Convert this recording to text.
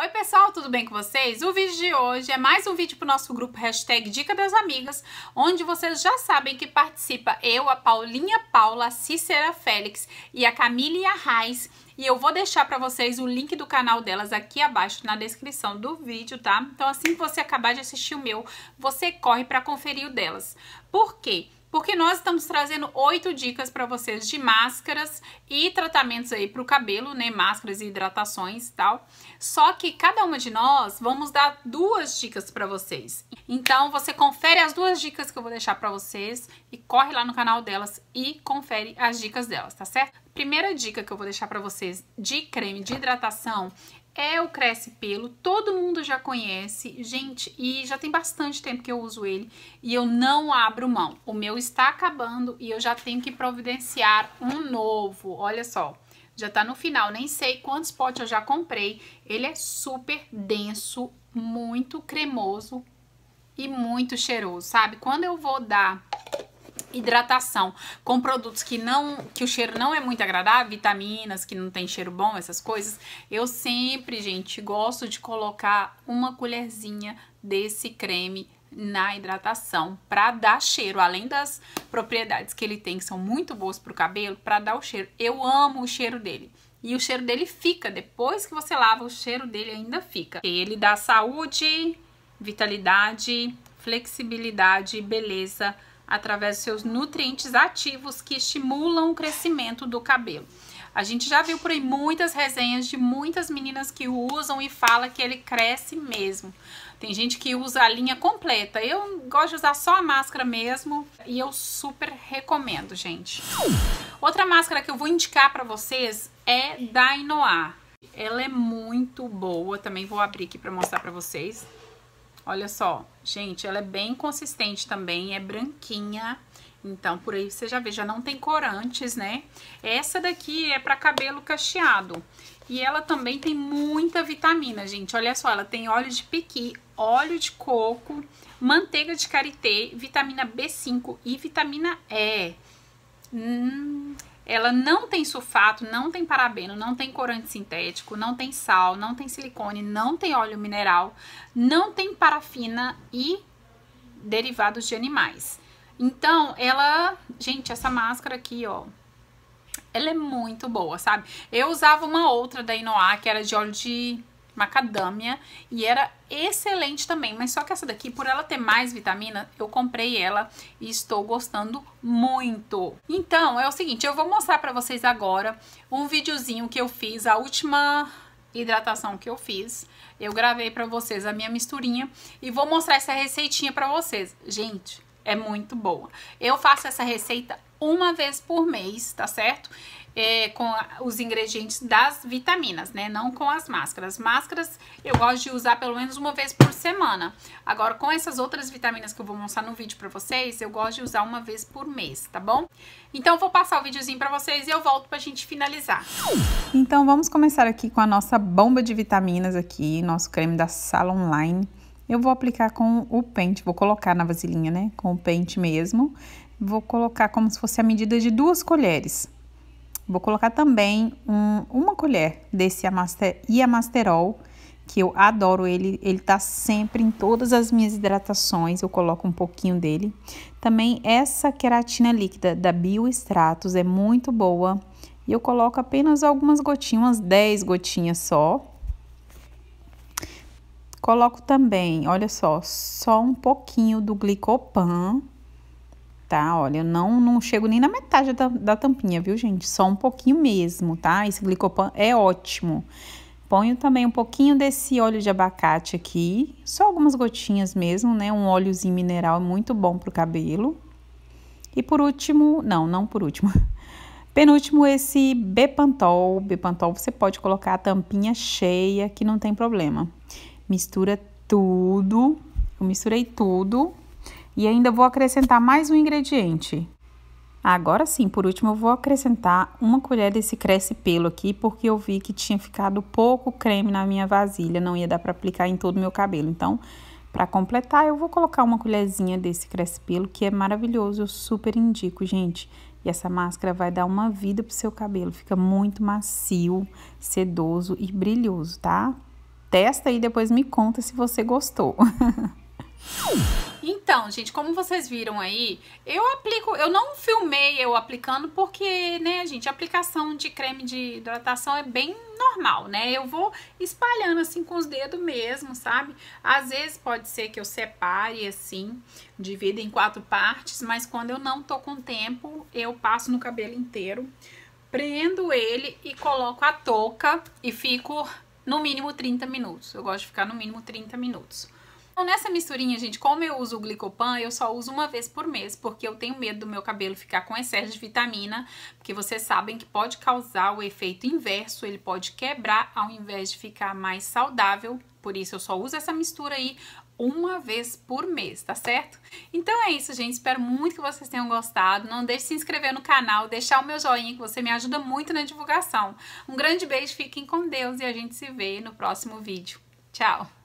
Oi pessoal, tudo bem com vocês? O vídeo de hoje é mais um vídeo para o nosso grupo hashtag Dica das Amigas, onde vocês já sabem que participa eu, a Paulinha Paula, a Cícera Félix e a Camille e a Raiz. E eu vou deixar para vocês o link do canal delas aqui abaixo na descrição do vídeo, tá? Então assim que você acabar de assistir o meu, você corre para conferir o delas. Por quê? Porque nós estamos trazendo oito dicas para vocês de máscaras e tratamentos aí para o cabelo, né? Máscaras e hidratações e tal. Só que cada uma de nós vamos dar duas dicas para vocês. Então você confere as duas dicas que eu vou deixar para vocês e corre lá no canal delas e confere as dicas delas, tá certo? Primeira dica que eu vou deixar para vocês de creme de hidratação é o Cresce Pelo, todo mundo já conhece, gente, e já tem bastante tempo que eu uso ele e eu não abro mão. O meu está acabando e eu já tenho que providenciar um novo, olha só. Já tá no final, nem sei quantos potes eu já comprei. Ele é super denso, muito cremoso e muito cheiroso, sabe? Quando eu vou dar hidratação com produtos que não que o cheiro não é muito agradável, vitaminas que não tem cheiro bom, essas coisas, eu sempre, gente, gosto de colocar uma colherzinha desse creme na hidratação para dar cheiro, além das propriedades que ele tem que são muito boas para o cabelo, para dar o cheiro. Eu amo o cheiro dele. E o cheiro dele fica, depois que você lava, o cheiro dele ainda fica. Ele dá saúde, vitalidade, flexibilidade, beleza através dos seus nutrientes ativos que estimulam o crescimento do cabelo. A gente já viu por aí muitas resenhas de muitas meninas que usam e fala que ele cresce mesmo. Tem gente que usa a linha completa. Eu gosto de usar só a máscara mesmo e eu super recomendo, gente. Outra máscara que eu vou indicar para vocês é da Inoar. Ela é muito boa, também vou abrir aqui para mostrar para vocês. Olha só, gente, ela é bem consistente também, é branquinha. Então, por aí você já vê, já não tem corantes, né? Essa daqui é para cabelo cacheado. E ela também tem muita vitamina, gente. Olha só, ela tem óleo de piqui, óleo de coco, manteiga de karité, vitamina B5 e vitamina E. Hum, ela não tem sulfato, não tem parabeno, não tem corante sintético, não tem sal, não tem silicone, não tem óleo mineral, não tem parafina e derivados de animais. Então, ela, gente, essa máscara aqui, ó, ela é muito boa, sabe? Eu usava uma outra da Inoa, que era de óleo de macadâmia e era excelente também, mas só que essa daqui, por ela ter mais vitamina, eu comprei ela e estou gostando muito. Então, é o seguinte, eu vou mostrar para vocês agora um videozinho que eu fiz, a última hidratação que eu fiz. Eu gravei para vocês a minha misturinha e vou mostrar essa receitinha para vocês. Gente, é muito boa. Eu faço essa receita uma vez por mês, tá certo? É, com os ingredientes das vitaminas, né? Não com as máscaras. Máscaras eu gosto de usar pelo menos uma vez por semana. Agora, com essas outras vitaminas que eu vou mostrar no vídeo pra vocês, eu gosto de usar uma vez por mês, tá bom? Então, vou passar o videozinho pra vocês e eu volto pra gente finalizar. Então, vamos começar aqui com a nossa bomba de vitaminas aqui, nosso creme da Sala Online. Eu vou aplicar com o pente, vou colocar na vasilhinha, né? Com o pente mesmo. Vou colocar como se fosse a medida de duas colheres. Vou colocar também um, uma colher desse Amaster, Iamasterol, que eu adoro ele, ele tá sempre em todas as minhas hidratações, eu coloco um pouquinho dele. Também essa queratina líquida da Biostratos é muito boa, e eu coloco apenas algumas gotinhas, umas 10 gotinhas só. Coloco também, olha só, só um pouquinho do Glicopan, tá? Olha, eu não, não chego nem na metade da, da tampinha, viu, gente? Só um pouquinho mesmo, tá? Esse glicopan é ótimo. Ponho também um pouquinho desse óleo de abacate aqui, só algumas gotinhas mesmo, né? Um óleozinho mineral muito bom pro cabelo. E por último, não, não por último. Penúltimo, esse Bepantol. Bepantol você pode colocar a tampinha cheia, que não tem problema. Mistura tudo. Eu misturei tudo e ainda vou acrescentar mais um ingrediente. Agora sim, por último, eu vou acrescentar uma colher desse cresce pelo aqui, porque eu vi que tinha ficado pouco creme na minha vasilha, não ia dar para aplicar em todo o meu cabelo. Então, para completar, eu vou colocar uma colherzinha desse cresce pelo, que é maravilhoso, eu super indico, gente. E essa máscara vai dar uma vida pro seu cabelo, fica muito macio, sedoso e brilhoso, tá? Testa e depois me conta se você gostou. Então, gente, como vocês viram aí, eu aplico, eu não filmei eu aplicando porque, né, gente, aplicação de creme de hidratação é bem normal, né? Eu vou espalhando assim com os dedos mesmo, sabe? Às vezes pode ser que eu separe assim, divida em quatro partes, mas quando eu não tô com tempo, eu passo no cabelo inteiro, prendo ele e coloco a touca e fico no mínimo 30 minutos. Eu gosto de ficar no mínimo 30 minutos. Então, nessa misturinha, gente, como eu uso o glicopan, eu só uso uma vez por mês, porque eu tenho medo do meu cabelo ficar com excesso de vitamina, porque vocês sabem que pode causar o efeito inverso, ele pode quebrar ao invés de ficar mais saudável. Por isso, eu só uso essa mistura aí uma vez por mês, tá certo? Então é isso, gente. Espero muito que vocês tenham gostado. Não deixe de se inscrever no canal, deixar o meu joinha, que você me ajuda muito na divulgação. Um grande beijo, fiquem com Deus e a gente se vê no próximo vídeo. Tchau!